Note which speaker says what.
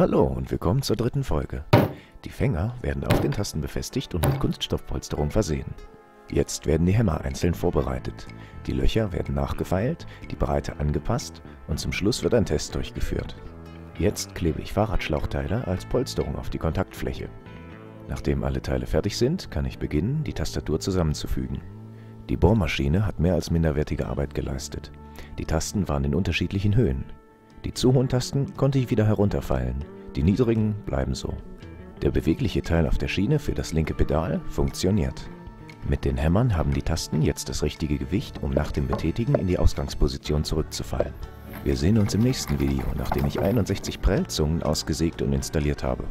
Speaker 1: Hallo und willkommen zur dritten Folge. Die Fänger werden auf den Tasten befestigt und mit Kunststoffpolsterung versehen. Jetzt werden die Hämmer einzeln vorbereitet. Die Löcher werden nachgefeilt, die Breite angepasst und zum Schluss wird ein Test durchgeführt. Jetzt klebe ich Fahrradschlauchteile als Polsterung auf die Kontaktfläche. Nachdem alle Teile fertig sind, kann ich beginnen, die Tastatur zusammenzufügen. Die Bohrmaschine hat mehr als minderwertige Arbeit geleistet. Die Tasten waren in unterschiedlichen Höhen. Die zu hohen Tasten konnte ich wieder herunterfeilen, die niedrigen bleiben so. Der bewegliche Teil auf der Schiene für das linke Pedal funktioniert. Mit den Hämmern haben die Tasten jetzt das richtige Gewicht, um nach dem Betätigen in die Ausgangsposition zurückzufallen. Wir sehen uns im nächsten Video, nachdem ich 61 Prellzungen ausgesägt und installiert habe.